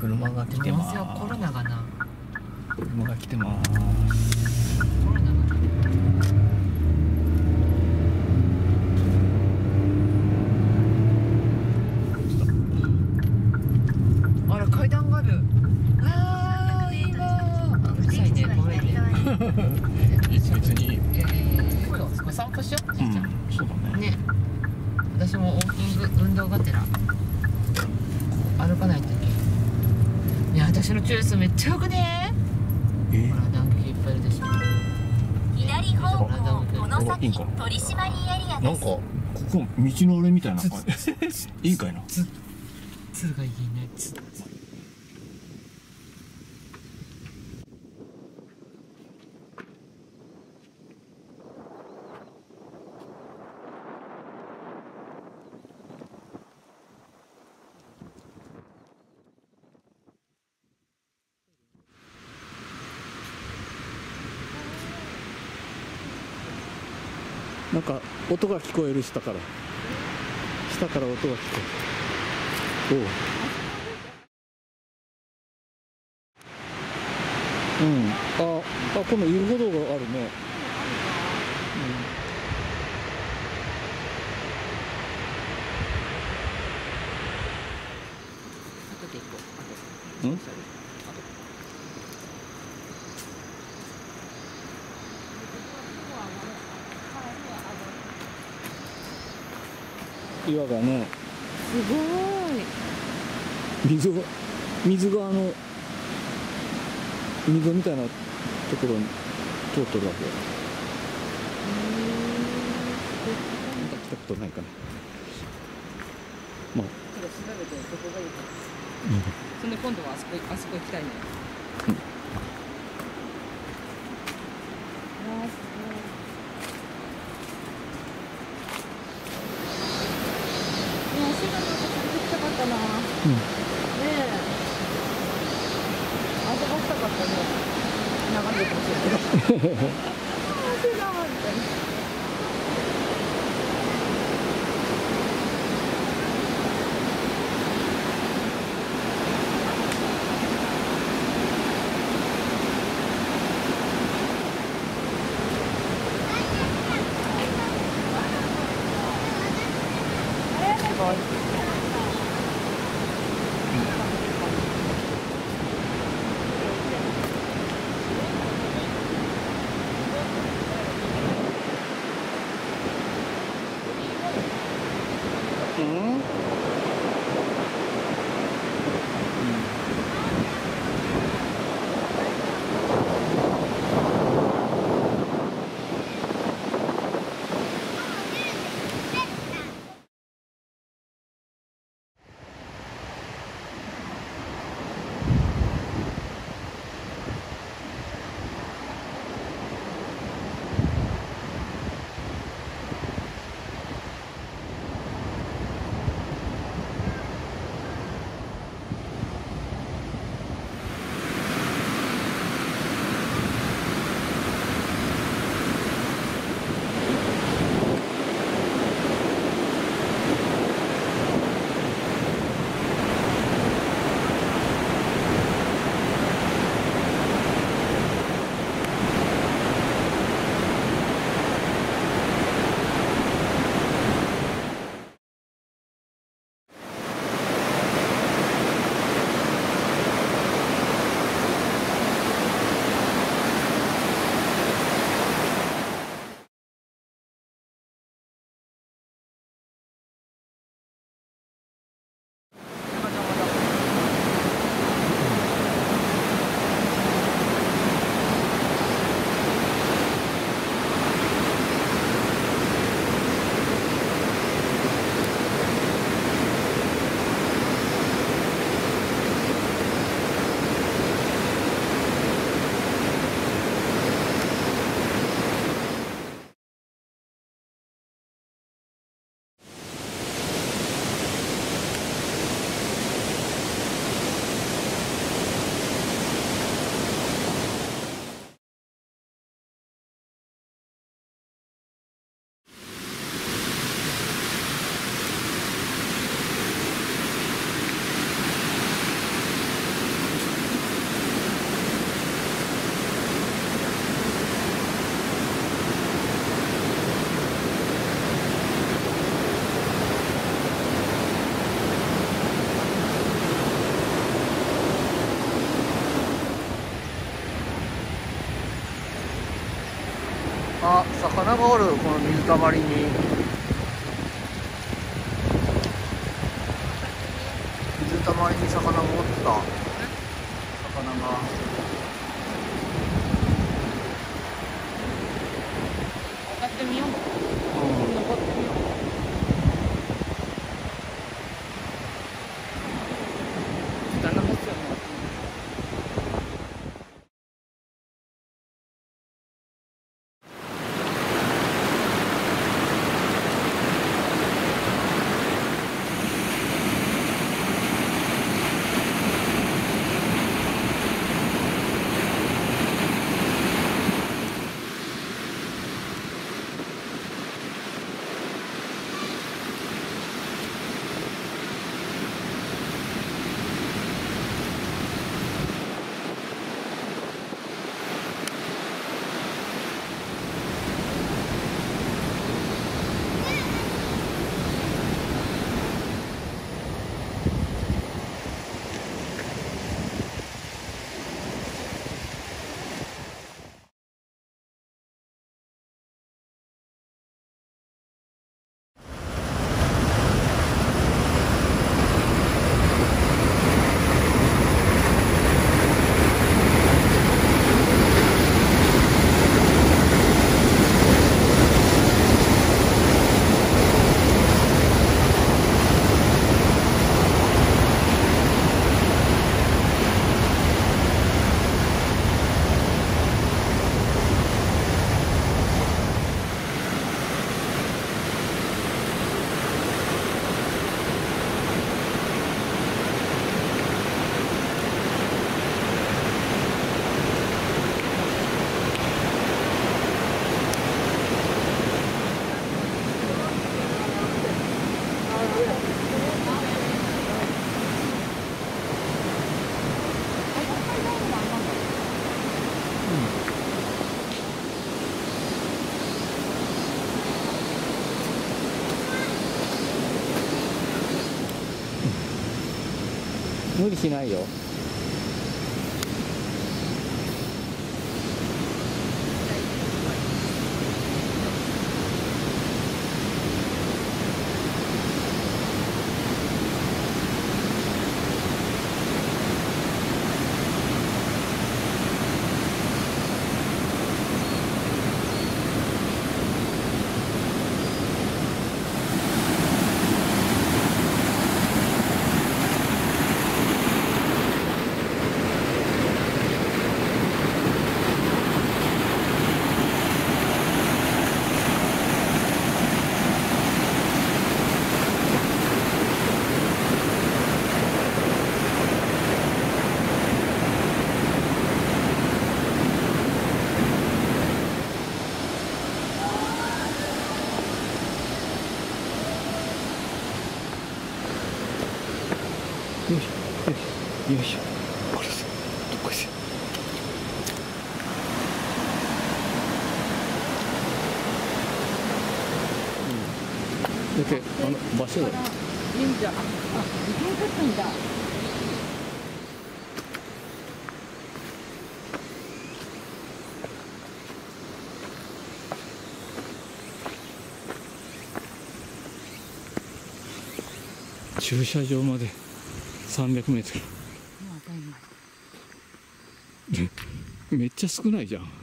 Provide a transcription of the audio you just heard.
車が来てます。よコロナがな。車が来てます。コロナがあら階段がある。あーいいわうるさいねごめんね。別に。えー、これ散歩しよう。うじいちゃん、んそうだね。ね。私もウォーキング運動がてら歩かないといけんい。や私のチョイスめっちゃよくね？え？ほら南極いっぱいいるでしょ左方向この先んか取締りエリアですなんかここ道のあれみたいな感じ。いいんかいな？つつがいいねつなんか音が聞こえる下から。下から音が聞こえる。おう。うん。ああこの遊歩道があるね。ううん？岩がねすごい。水が水があの溝みたいなところに通ってるわけよ。来たことないかな。まあ。ちょっと調べてどこがいいか。うん。そんで今度はあそこあそこ行きたいねうんわあすごいいや足がなんか連れてきたかったなねえ汗がしたかったね流れてほしいけあ魚があるこの水たまりに。無理しないよよいしょよいしょこれさどこしだってあの場所だよ神社ああ行けんかったんだ駐車場まで300メートもう当たり前ルめっちゃ少ないじゃん。